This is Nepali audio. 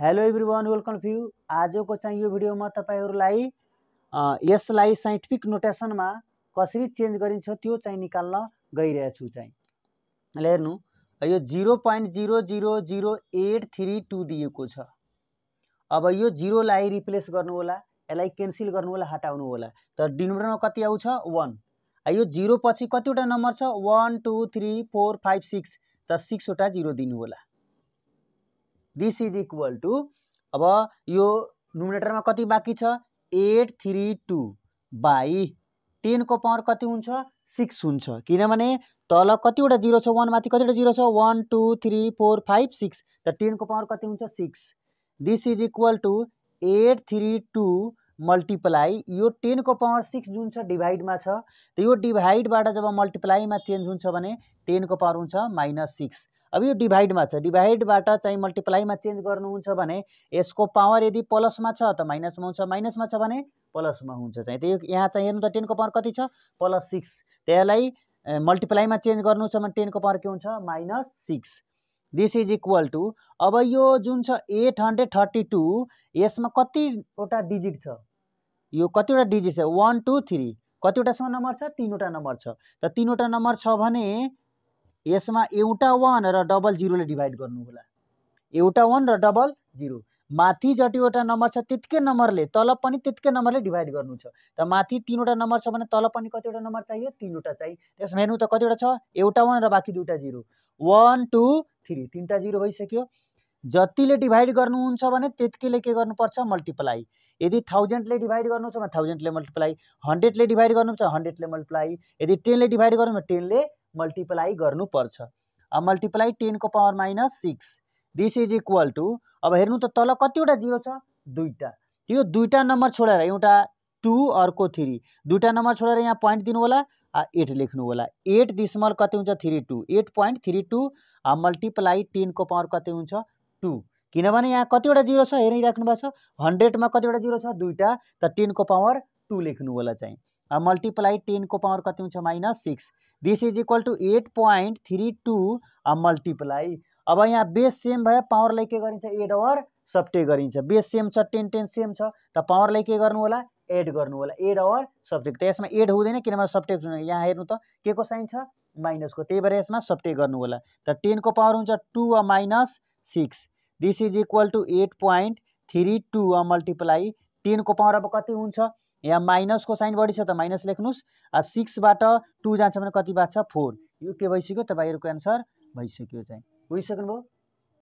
हेलो एभ्री वान वेलकम फ्यु आजको चाहिँ यो भिडियोमा तपाईँहरूलाई यसलाई साइन्टिफिक नोटेसनमा कसरी चेन्ज गरिन्छ त्यो चाहिँ निकाल्न गइरहेछु चाहिँ। हेर्नु। यो zero point zero zero zero eight three two दिएको छ। अब यो जिरोलाई रिप्लेस गर्नु होला यसलाई क्यान्सल गर्नु होला हटाउनु होला। त डिनोमिनेटरमा कति आउँछ? वान यो जिरो पछि कतिवटा नम्बर छ? One two three four five six त सिक्सवटा जिरो दिनु होला। दिस इज इक्वल टु अब यो नुमिनेटरमा कति बाँकी छ? एट थ्री टू बाई टेनको पावर कति हुन्छ? सिक्स हुन्छ। किनभने तल कतिवटा जिरो छ? वानमाथि कतिवटा जिरो छ? One two three four five six त टेनको पावर कति हुन्छ? Six this is equal to eight three two multiply यो टेनको पावर सिक्स जुन छ डिभाइडमा छ त यो डिभाइडबाट जब मल्टिप्लाईमा चेन्ज हुन्छ भने टेनको पावर हुन्छ माइनस सिक्स अब यो डिभाइडमा छ डिभाइडबाट चाहिँ मल्टिप्लाईमा चेन्ज गर्नुहुन्छ भने यसको पावर यदि प्लसमा छ त माइनसमा हुन्छ माइनसमा छ भने प्लसमा हुन्छ चाहिँ। त्यही यहाँ चाहिँ हेर्नु त टेनको पावर कति छ? प्लस सिक्स त्यसलाई मल्टिप्लाईमा चेन्ज गर्नु छ भने टेनको पावर के हुन्छ? Minus six this is equal to अब यो जुन छ एट हन्ड्रेड थर्टी टू यसमा कतिवटा डिजिट छ? यो कतिवटा डिजिट छ? वान टू थ्री कतिवटासम्म नम्बर छ? तिनवटा नम्बर छ। त तिनवटा नम्बर छ भने यसमा एउटा वान र डबल जिरोले डिभाइड गर्नु होला। एउटा वान र डबल जिरो माथि जतिवटा नम्बर छ त्यतिकै नम्बरले तल पनि त्यतिकै नम्बरले डिभाइड गर्नु छ। त माथि तिनवटा नम्बर छ भने तल पनि कतिवटा नम्बर चाहियो? तिनवटा चाहियो। त्यसमा हेर्नु त कतिवटा छ? एउटा वान र बाँकी दुईवटा जिरो वान टू थ्री तिनवटा जिरो भइसक्यो। जतिले डिभाइड गर्नुहुन्छ भने त्यतिकैले के गर्नुपर्छ? मल्टिप्लाई यदि थाउजन्डले डिभाइड गर्नु छ भने थाउजन्डले मल्टिप्लाई हन्ड्रेडले डिभाइड गर्नु छ हन्ड्रेडले मल्टिप्लाई यदि टेनले डिभाइड गर्नु भने टेनले मल्टिप्लाई गर्नुपर्छ. अब मल्टिप्लाई टेनको power minus six this is equal to अब हेर्नु त तल कतिवटा जिरो छ? दुईवटा. त्यो दुईवटा नम्बर छोडेर एउटा टू अर्को थ्री दुईवटा नम्बर छोडेर यहाँ पोइन्ट दिनु होला एट लेख्नु होला एट दिसमल कति हुन्छ? Three two eight point three two multiply टेनको पावर कति हुन्छ? टू किनभने यहाँ कतिवटा जिरो छ हेरिराख्नु भएको छ? हन्ड्रेडमा कतिवटा जिरो छ? दुईवटा त टेनको पावर टू लेख्नु होला चाहिँ। मल्टिप्लाई टेनको पावर कति हुन्छ? Minus six this is equal to eight point three two multiply अब यहाँ बेस सेम भयो पावरलाई के गरिन्छ? एड अवर सब्टे गरिन्छ। बेस सेम छ टेन टेन सेम छ। त पावरलाई के गर्नु होला? एड गर्नु होला। एड अवर सब्टेक्ट त यसमा एड हुँदैन किनभने सब्टेक्ट यहाँ हेर्नु त के को साइन छ? माइनसको त्यही भएर यसमा सब्टे गर्नु होला। त टेनको पावर हुन्छ two minus six this is equal to eight point three two multiply टेनको पावर अब कति हुन्छ? यहाँ माइनसको साइन बढी छ त माइनस लेख्नुहोस्। सिक्सबाट टू जान्छ भने कति भएको छ फोर यो के भइसक्यो? तपाईँहरूको एन्सर भइसक्यो चाहिँ। बुझिसक्नुभयो?